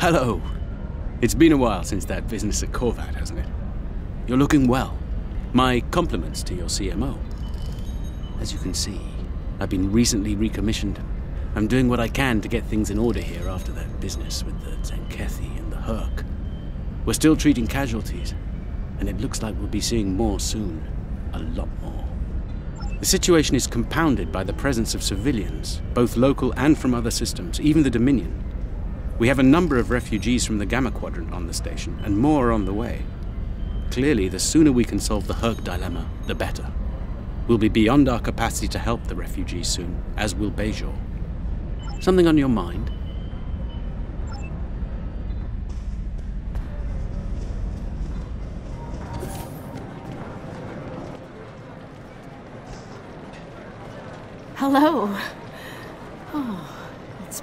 Hello. It's been a while since that business at Korvat, hasn't it? You're looking well. My compliments to your CMO. As you can see, I've been recently recommissioned. I'm doing what I can to get things in order here after that business with the Zenkethi and the Hur'q. We're still treating casualties, and it looks like we'll be seeing more soon. A lot more. The situation is compounded by the presence of civilians, both local and from other systems, even the Dominion. We have a number of refugees from the Gamma Quadrant on the station, and more on the way. Clearly, the sooner we can solve the Hur'q dilemma, the better. We'll be beyond our capacity to help the refugees soon, as will Bajor. Something on your mind? Hello. Oh,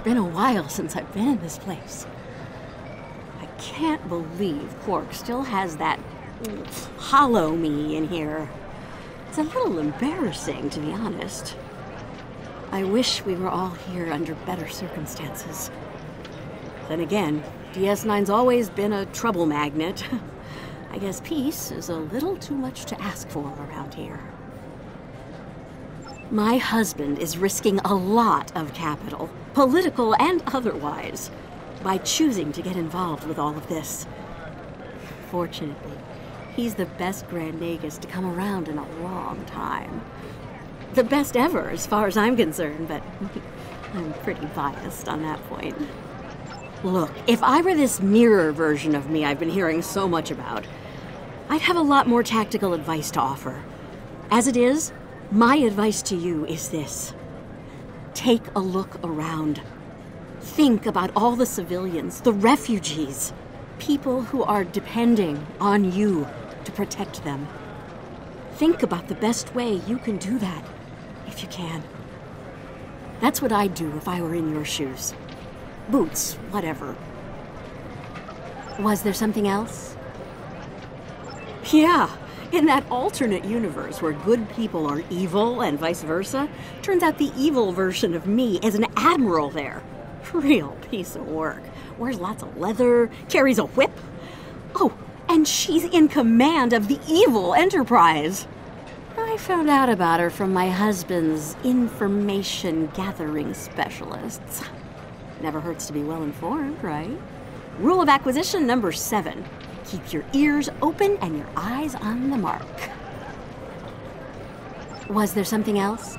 been a while since I've been in this place. I can't believe Quark still has that hollow me in here. It's a little embarrassing, to be honest. I wish we were all here under better circumstances. Then again, DS9's always been a trouble magnet. I guess peace is a little too much to ask for around here. My husband is risking a lot of capital, political and otherwise, by choosing to get involved with all of this. Fortunately, he's the best Grand Nagus to come around in a long time. The best ever, as far as I'm concerned, but I'm pretty biased on that point. Look, if I were this mirror version of me I've been hearing so much about, I'd have a lot more tactical advice to offer. As it is, my advice to you is this take a look around. Think about all the civilians, the refugees, people who are depending on you to protect them. Think about the best way you can do that, if you can. That's what I'd do if I were in your shoes. Boots, whatever. Was there something else? Yeah, in that alternate universe where good people are evil and vice versa, turns out the evil version of me is an admiral there. Real piece of work. Wears lots of leather, carries a whip. Oh, and she's in command of the evil Enterprise. I found out about her from my husband's information gathering specialists. Never hurts to be well informed, right? Rule of acquisition number seven Keep your ears open and your eyes on the mark. Was there something else?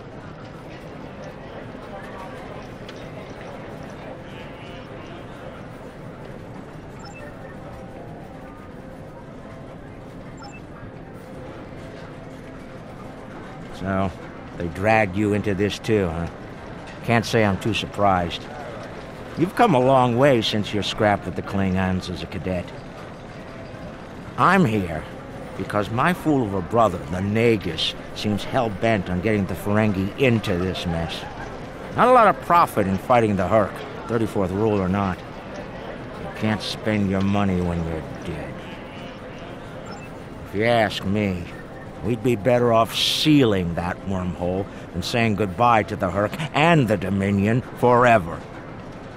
So, they dragged you into this too, huh? Can't say I'm too surprised. You've come a long way since your scrap with the Klingons as a cadet. I'm here because my fool of a brother, the Nagus, seems hell-bent on getting the Ferengi into this mess. Not a lot of profit in fighting the Hur'q, 34th rule or not. You can't spend your money when you're dead. If you ask me, we'd be better off sealing that wormhole than saying goodbye to the Hur'q and the Dominion forever.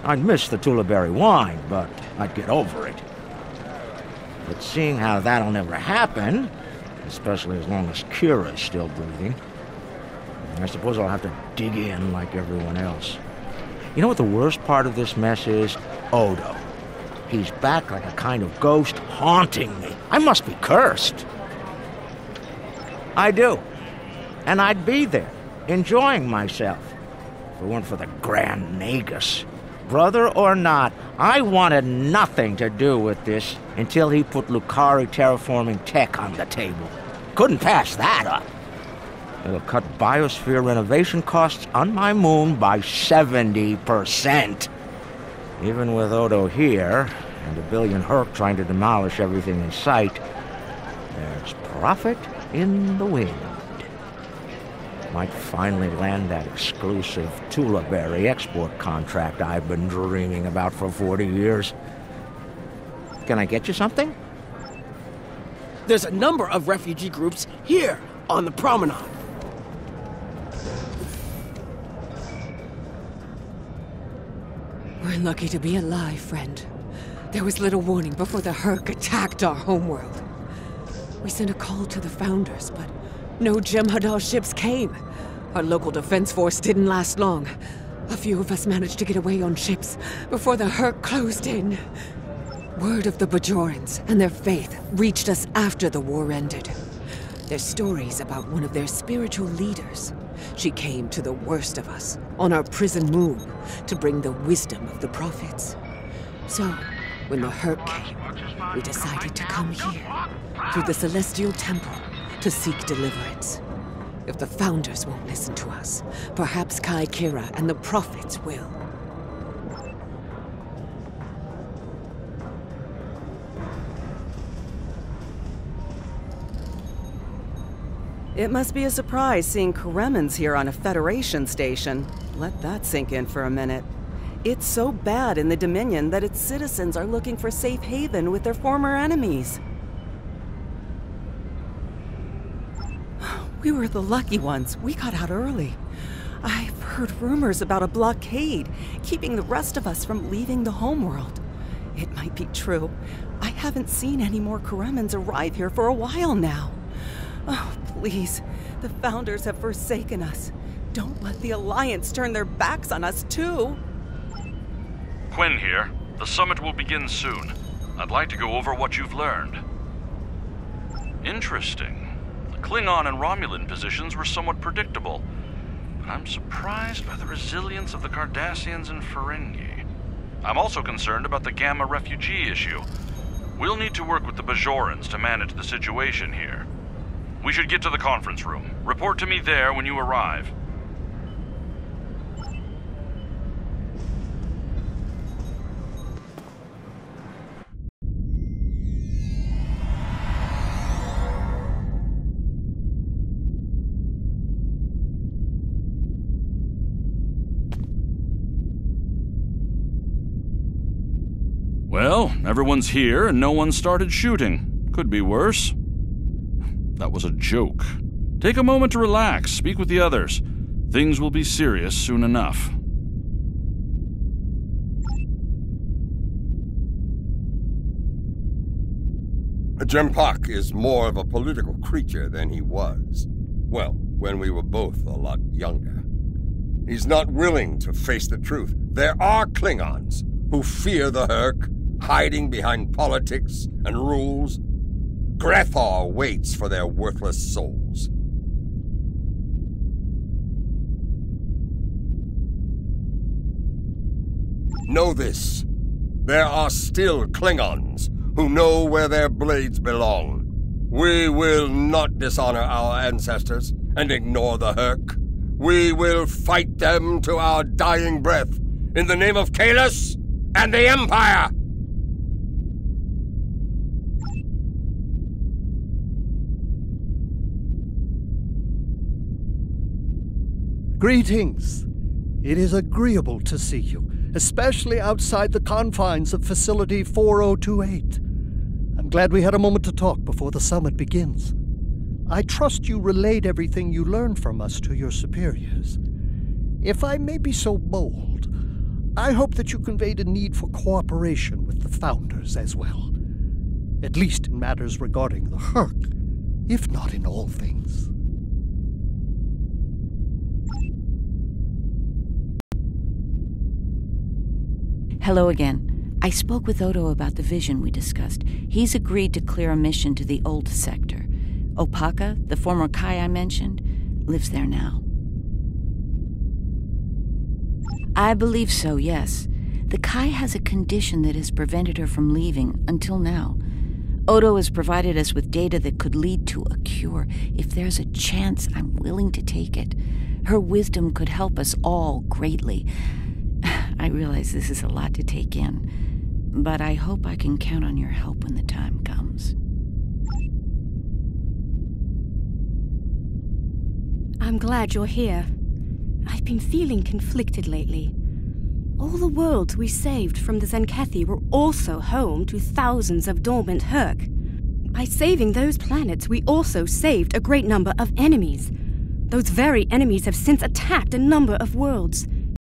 I'd miss the Tulaberry wine, but I'd get over it. But seeing how that'll never happen, especially as long as Kira's still breathing, I suppose I'll have to dig in like everyone else. You know what the worst part of this mess is? Odo. He's back like a kind of ghost haunting me. I must be cursed. I do. And I'd be there, enjoying myself, if it weren't for the Grand Nagus. Brother or not, I wanted nothing to do with this until he put Lukari terraforming tech on the table. Couldn't pass that up. It'll cut biosphere renovation costs on my moon by 70%. Even with Odo here, and a billion Hur'q trying to demolish everything in sight, there's profit in the wind. Might finally land that exclusive Tulaberry export contract I've been dreaming about for 40 years. Can I get you something? There's a number of refugee groups here on the promenade. We're lucky to be alive, friend. There was little warning before the Hur'q attacked our homeworld. We sent a call to the Founders, but no Jem'Hadar ships came. Our local defense force didn't last long. A few of us managed to get away on ships before the Hur'q closed in. Word of the Bajorans and their faith reached us after the war ended. There's stories about one of their spiritual leaders. She came to the worst of us, on our prison moon, to bring the wisdom of the prophets. So, when the Hur'q came, we decided to come here, through the Celestial Temple, to seek deliverance. If the Founders won't listen to us, perhaps Kai Kira and the Prophets will. It must be a surprise seeing Koremans here on a Federation station. Let that sink in for a minute. It's so bad in the Dominion that its citizens are looking for safe haven with their former enemies. We were the lucky ones. We got out early. I've heard rumors about a blockade, keeping the rest of us from leaving the homeworld. It might be true. I haven't seen any more Koremans arrive here for a while now. Oh, please. The Founders have forsaken us. Don't let the Alliance turn their backs on us, too. Quinn here. The summit will begin soon. I'd like to go over what you've learned. Interesting. Klingon and Romulan positions were somewhat predictable, but I'm surprised by the resilience of the Cardassians and Ferengi. I'm also concerned about the Gamma refugee issue. We'll need to work with the Bajorans to manage the situation here. We should get to the conference room. Report to me there when you arrive. Well, everyone's here and no one started shooting. Could be worse. That was a joke. Take a moment to relax, speak with the others. Things will be serious soon enough. J'mpok is more of a political creature than he was. Well, when we were both a lot younger. He's not willing to face the truth. There are Klingons who fear the Hur'q, hiding behind politics and rules. Gre'thor waits for their worthless souls. Know this. There are still Klingons who know where their blades belong. We will not dishonor our ancestors and ignore the Hur'q. We will fight them to our dying breath in the name of Kahless and the Empire! Greetings. It is agreeable to see you, especially outside the confines of Facility 4028. I'm glad we had a moment to talk before the summit begins. I trust you relayed everything you learned from us to your superiors. If I may be so bold, I hope that you conveyed a need for cooperation with the Founders as well. At least in matters regarding the Hur'q, if not in all things. Hello again. I spoke with Odo about the vision we discussed. He's agreed to clear a mission to the old sector. Opaka, the former Kai I mentioned, lives there now. I believe so, yes. The Kai has a condition that has prevented her from leaving until now. Odo has provided us with data that could lead to a cure. If there's a chance, I'm willing to take it. Her wisdom could help us all greatly. I realize this is a lot to take in, but I hope I can count on your help when the time comes. I'm glad you're here. I've been feeling conflicted lately. All the worlds we saved from the Zenkethi were also home to thousands of dormant Hur'q. By saving those planets, we also saved a great number of enemies. Those very enemies have since attacked a number of worlds.